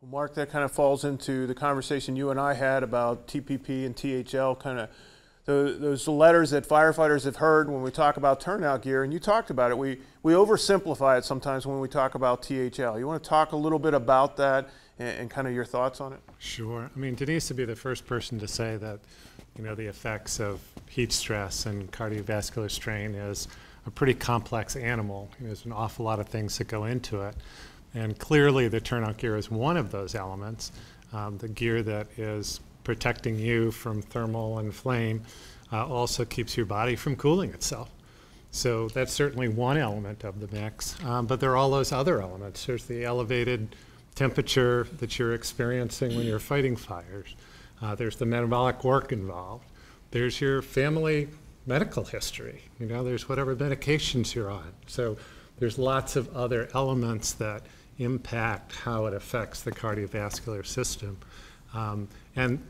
Well, Mark, that kind of falls into the conversation you and I had about TPP and THL, kind of those letters that firefighters have heard when we talk about turnout gear, and you talked about it. We, we oversimplify it sometimes when we talk about THL. You want to talk a little bit about that and, and kind of your thoughts on it? Sure. I mean, Denise would be the first person to say that, you know, the effects of heat stress and cardiovascular strain is a pretty complex animal. There's an awful lot of things that go into it. And clearly, the turnout gear is one of those elements. Um, the gear that is protecting you from thermal and flame uh, also keeps your body from cooling itself. So that's certainly one element of the mix. Um, but there are all those other elements. There's the elevated temperature that you're experiencing when you're fighting fires. Uh, there's the metabolic work involved. There's your family medical history. You know, there's whatever medications you're on. So there's lots of other elements that impact how it affects the cardiovascular system. Um, and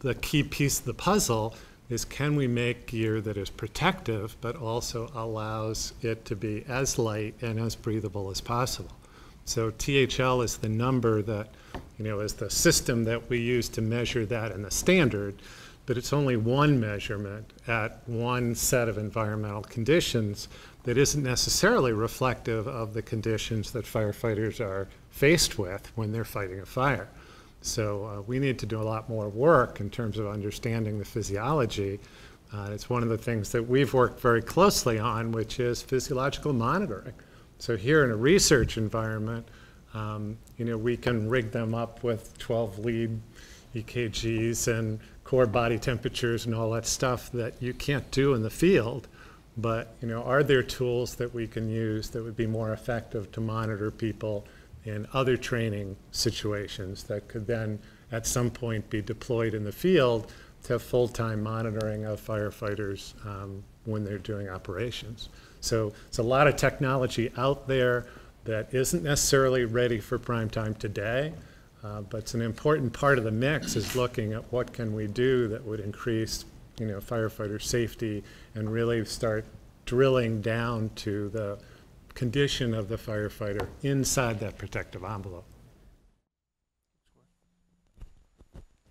the key piece of the puzzle is can we make gear that is protective but also allows it to be as light and as breathable as possible. So THL is the number that, you know, is the system that we use to measure that in the standard, but it's only one measurement at one set of environmental conditions that isn't necessarily reflective of the conditions that firefighters are faced with when they're fighting a fire. So uh, we need to do a lot more work in terms of understanding the physiology. Uh, it's one of the things that we've worked very closely on, which is physiological monitoring. So here in a research environment, um, you know, we can rig them up with 12 lead EKGs and core body temperatures and all that stuff that you can't do in the field. But you know, are there tools that we can use that would be more effective to monitor people in other training situations that could then at some point be deployed in the field to have full-time monitoring of firefighters um, when they're doing operations. So it's a lot of technology out there that isn't necessarily ready for prime time today, uh, but it's an important part of the mix is looking at what can we do that would increase you know, firefighter safety and really start drilling down to the condition of the firefighter inside that protective envelope.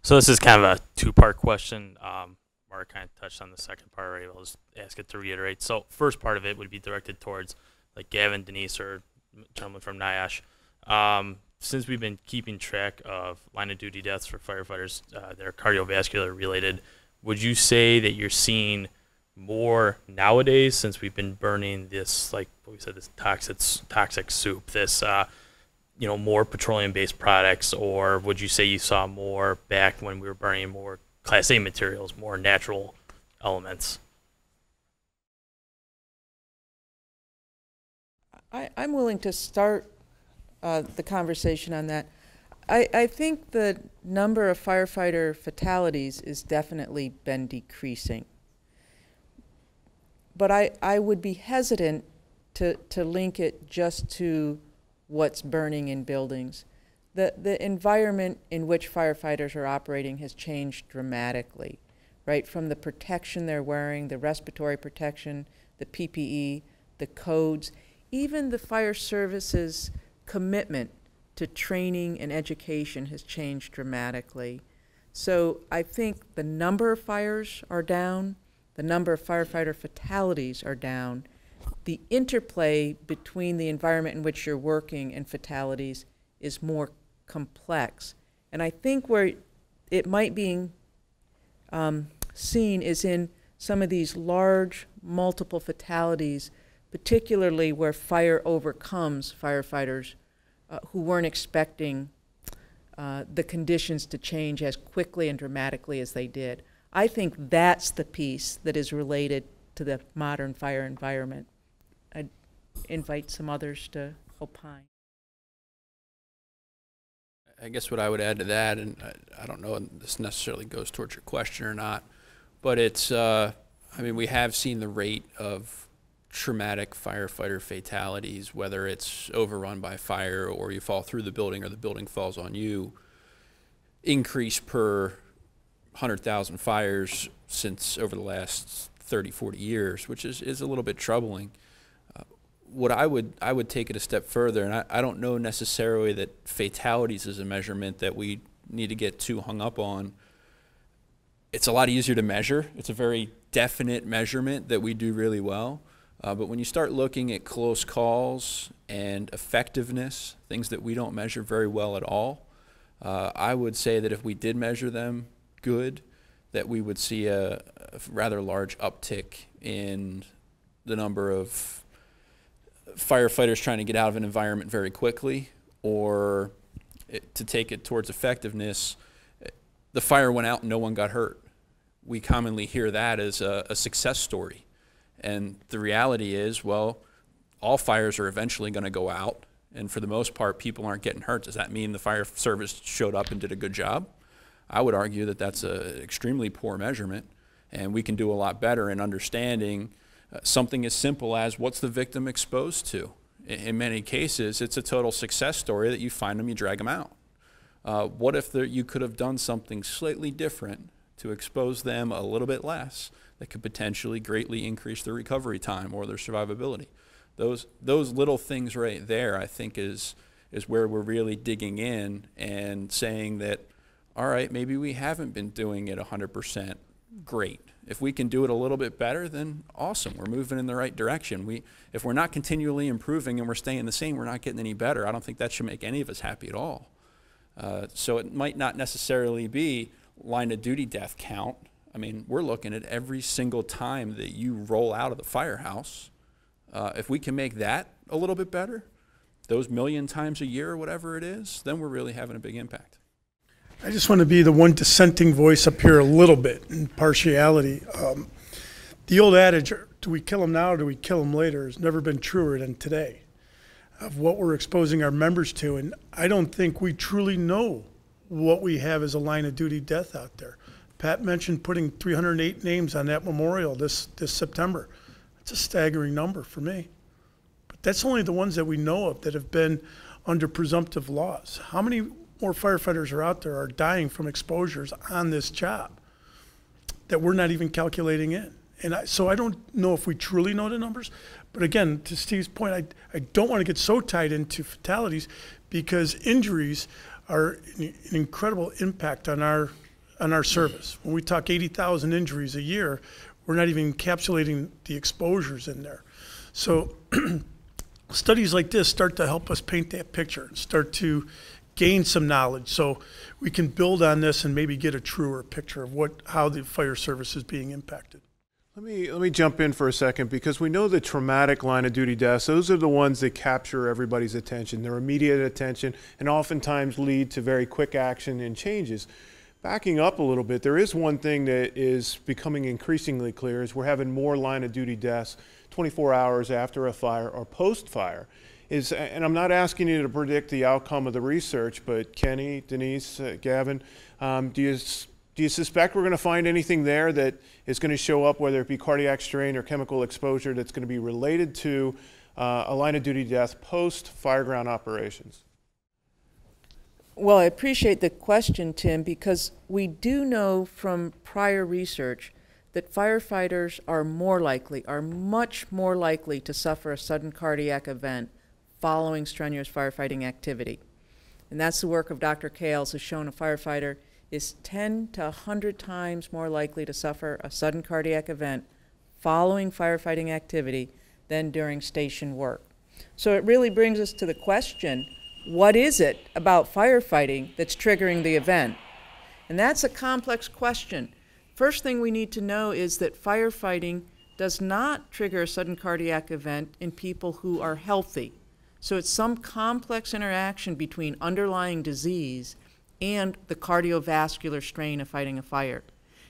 So this is kind of a two-part question. Um, Mark kind of touched on the second part already. I'll just ask it to reiterate. So first part of it would be directed towards like Gavin, Denise, or gentleman from NIOSH. Um, since we've been keeping track of line of duty deaths for firefighters uh, that are cardiovascular related, would you say that you're seeing more nowadays since we've been burning this like we said this toxic toxic soup this uh, you know more petroleum based products or would you say you saw more back when we were burning more class A materials more natural elements I, I'm willing to start uh, the conversation on that. I, I think the number of firefighter fatalities has definitely been decreasing but I, I would be hesitant to, to link it just to what's burning in buildings. The, the environment in which firefighters are operating has changed dramatically, right? From the protection they're wearing, the respiratory protection, the PPE, the codes, even the fire services commitment to training and education has changed dramatically. So I think the number of fires are down, the number of firefighter fatalities are down. The interplay between the environment in which you're working and fatalities is more complex. And I think where it might be um, seen is in some of these large multiple fatalities, particularly where fire overcomes firefighters uh, who weren't expecting uh, the conditions to change as quickly and dramatically as they did. I think that's the piece that is related to the modern fire environment. I'd invite some others to opine. I guess what I would add to that, and I, I don't know if this necessarily goes towards your question or not, but it's, uh, I mean, we have seen the rate of traumatic firefighter fatalities, whether it's overrun by fire or you fall through the building or the building falls on you, increase per 100,000 fires since over the last 30, 40 years, which is, is a little bit troubling. Uh, what I would I would take it a step further, and I, I don't know necessarily that fatalities is a measurement that we need to get too hung up on. It's a lot easier to measure. It's a very definite measurement that we do really well. Uh, but when you start looking at close calls and effectiveness, things that we don't measure very well at all, uh, I would say that if we did measure them good, that we would see a, a rather large uptick in the number of firefighters trying to get out of an environment very quickly, or it, to take it towards effectiveness, the fire went out and no one got hurt. We commonly hear that as a, a success story. And the reality is, well, all fires are eventually going to go out. And for the most part, people aren't getting hurt. Does that mean the fire service showed up and did a good job? I would argue that that's an extremely poor measurement. And we can do a lot better in understanding uh, something as simple as what's the victim exposed to. In, many cases, it's a total success story that you find them, you drag them out. Uh, what if you could have done something slightly different to expose them a little bit less that could potentially greatly increase their recovery time or their survivability? Those, those little things right there, I think, is, is where we're really digging in and saying that, all right, maybe we haven't been doing it 100% great. If we can do it a little bit better, then awesome. We're moving in the right direction. We, if we're not continually improving and we're staying the same, we're not getting any better. I don't think that should make any of us happy at all. Uh, so it might not necessarily be line of duty death count. I mean, we're looking at every single time that you roll out of the firehouse. Uh, if we can make that a little bit better, those million times a year or whatever it is, then we're really having a big impact. I just want to be the one dissenting voice up here a little bit in partiality. Um, the old adage, do we kill them now or do we kill them later, has never been truer than today of what we're exposing our members to. And I don't think we truly know what we have is a line of duty death out there. Pat mentioned putting 308 names on that memorial this, this September. That's a staggering number for me. But that's only the ones that we know of that have been under presumptive laws. How many more firefighters are out there are dying from exposures on this job that we're not even calculating in? And I, so I don't know if we truly know the numbers. But again, to Steve's point, I, I don't want to get so tied into fatalities because injuries are an incredible impact on our on our service. When we talk 80,000 injuries a year, we're not even encapsulating the exposures in there. So studies like this start to help us paint that picture, and start to gain some knowledge so we can build on this and maybe get a truer picture of what how the fire service is being impacted. Let me let me jump in for a second because we know the traumatic line of duty deaths. Those are the ones that capture everybody's attention, their immediate attention, and oftentimes lead to very quick action and changes. Backing up a little bit, there is one thing that is becoming increasingly clear: is we're having more line of duty deaths 24 hours after a fire or post fire is, and I'm not asking you to predict the outcome of the research, but Kenny, Denise, uh, Gavin, um, do you do you suspect we're going to find anything there that is going to show up, whether it be cardiac strain or chemical exposure, that's going to be related to uh, a line of duty death post fireground operations? Well, I appreciate the question, Tim, because we do know from prior research that firefighters are more likely, are much more likely to suffer a sudden cardiac event following strenuous firefighting activity. And that's the work of Dr. Kales, has shown a firefighter is 10 to 100 times more likely to suffer a sudden cardiac event following firefighting activity than during station work. So it really brings us to the question what is it about firefighting that's triggering the event? And that's a complex question. First thing we need to know is that firefighting does not trigger a sudden cardiac event in people who are healthy. So it's some complex interaction between underlying disease and the cardiovascular strain of fighting a fire.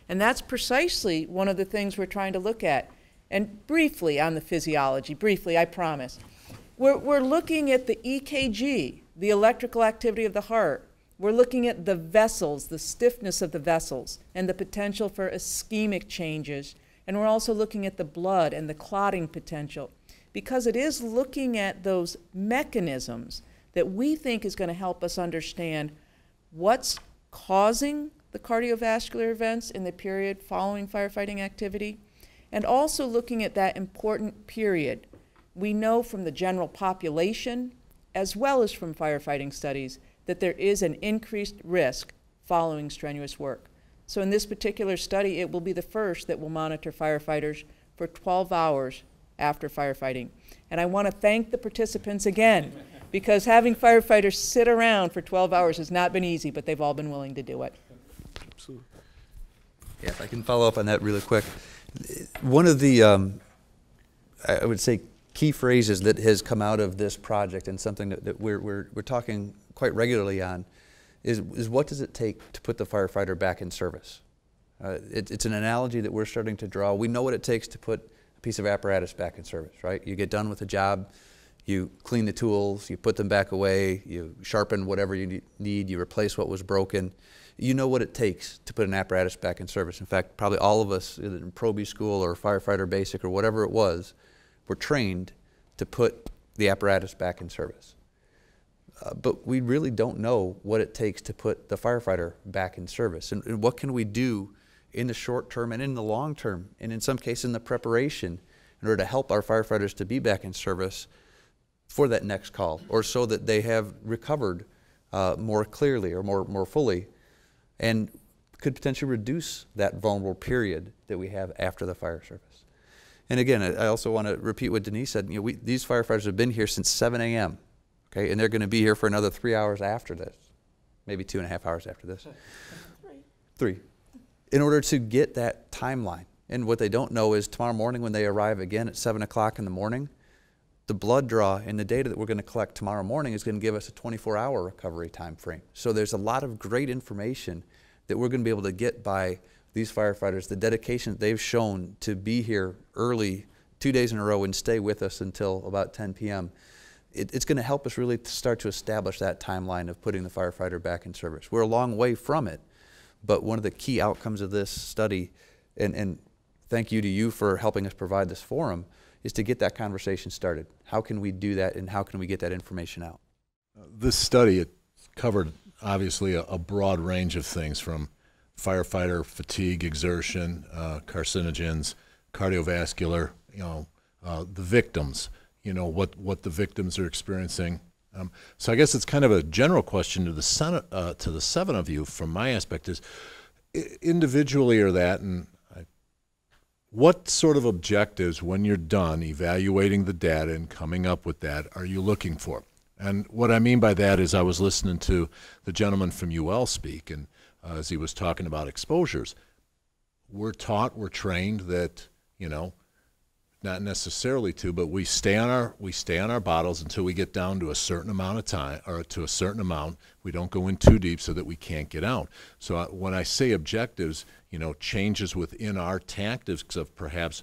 And that's precisely one of the things we're trying to look at. And briefly on the physiology, briefly, I promise. We're, we're looking at the EKG, the electrical activity of the heart. We're looking at the vessels, the stiffness of the vessels, and the potential for ischemic changes. And we're also looking at the blood and the clotting potential because it is looking at those mechanisms that we think is going to help us understand what's causing the cardiovascular events in the period following firefighting activity, and also looking at that important period we know from the general population, as well as from firefighting studies, that there is an increased risk following strenuous work. So in this particular study, it will be the first that will monitor firefighters for 12 hours after firefighting. And I want to thank the participants again, because having firefighters sit around for 12 hours has not been easy, but they've all been willing to do it. Yeah, if I can follow up on that really quick. One of the, um, I I would say, key phrases that has come out of this project and something that, that we're, we're, we're talking quite regularly on is, is what does it take to put the firefighter back in service? Uh, it, it's an analogy that we're starting to draw. We know what it takes to put a piece of apparatus back in service, right? You get done with a job, you clean the tools, you put them back away, you sharpen whatever you need, you replace what was broken. You know what it takes to put an apparatus back in service. In fact, probably all of us, in Proby School or Firefighter Basic or whatever it was, were trained to put the apparatus back in service. Uh, but we really don't know what it takes to put the firefighter back in service. And, and what can we do in the short term and in the long term, and in some cases in the preparation, in order to help our firefighters to be back in service for that next call, or so that they have recovered uh, more clearly or more, more fully, and could potentially reduce that vulnerable period that we have after the fire service. And again, I also want to repeat what Denise said. You know, we, these firefighters have been here since 7 a.m. Okay, and they're going to be here for another three hours after this, maybe two and a half hours after this. Three. In order to get that timeline. And what they don't know is tomorrow morning when they arrive again at 7 o'clock in the morning, the blood draw and the data that we're going to collect tomorrow morning is going to give us a 24 hour recovery time frame. So there's a lot of great information that we're going to be able to get by these firefighters, the dedication that they've shown to be here early, two days in a row, and stay with us until about 10 p.m. It, it's going to help us really start to establish that timeline of putting the firefighter back in service. We're a long way from it, but one of the key outcomes of this study, and, and thank you to you for helping us provide this forum, is to get that conversation started. How can we do that, and how can we get that information out? This study it covered obviously a, a broad range of things from firefighter fatigue, exertion, uh, carcinogens, cardiovascular, you know, uh, the victims, you know, what, what the victims are experiencing. Um, so I guess it's kind of a general question to the, sen- uh, to the seven of you from my aspect is individually or that, and what sort of objectives, when you're done evaluating the data and coming up with that, are you looking for? And what I mean by that is I was listening to the gentleman from UL speak, and uh, as he was talking about exposures, we're taught, we're trained that, you know, not necessarily to, but we stay on our we stay on our bottles until we get down to a certain amount of time or to a certain amount. We don't go in too deep so that we can't get out. So uh, when I say objectives, you know, changes within our tactics of perhaps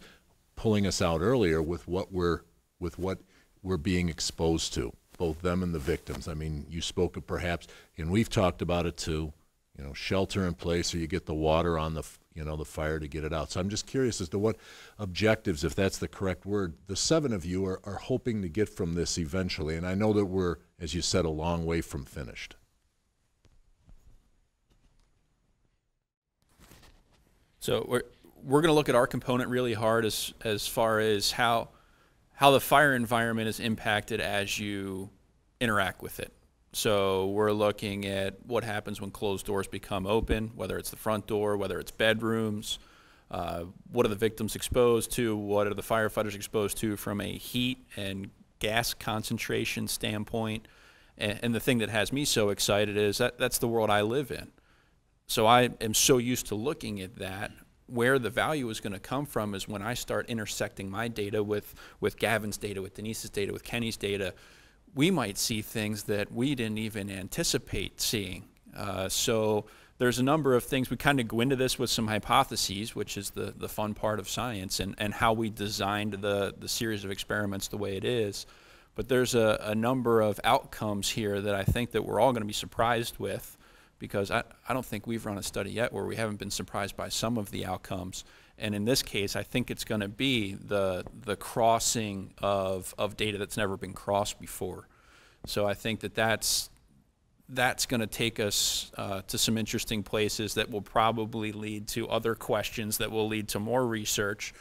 pulling us out earlier with what we're with what we're being exposed to, both them and the victims. I mean, you spoke of perhaps, and we've talked about it too. You know, shelter in place, or you get the water on the you know the fire to get it out. So I'm just curious as to what objectives, if that's the correct word, the seven of you are, are hoping to get from this eventually. And I know that we're, as you said, a long way from finished. So we're we're going to look at our component really hard as as far as how how the fire environment is impacted as you interact with it. So we're looking at what happens when closed doors become open, whether it's the front door, whether it's bedrooms. Uh, what are the victims exposed to? What are the firefighters exposed to from a heat and gas concentration standpoint? And, and the thing that has me so excited is that that's the world I live in. So I am so used to looking at that. Where the value is going to come from is when I start intersecting my data with, with Gavin's data, with Denise's data, with Kenny's data. We might see things that we didn't even anticipate seeing. Uh, so there's a number of things. We kind of go into this with some hypotheses, which is the, the fun part of science, and, and how we designed the, the series of experiments the way it is. But there's a, a number of outcomes here that I think that we're all going to be surprised with because I, I don't think we've run a study yet where we haven't been surprised by some of the outcomes. And in this case, I think it's going to be the, the crossing of, of data that's never been crossed before. So I think that that's, that's going to take us uh, to some interesting places that will probably lead to other questions that will lead to more research.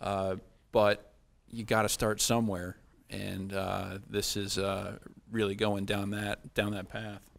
Uh, but you got to start somewhere. and uh, this is uh, really going down that down that path.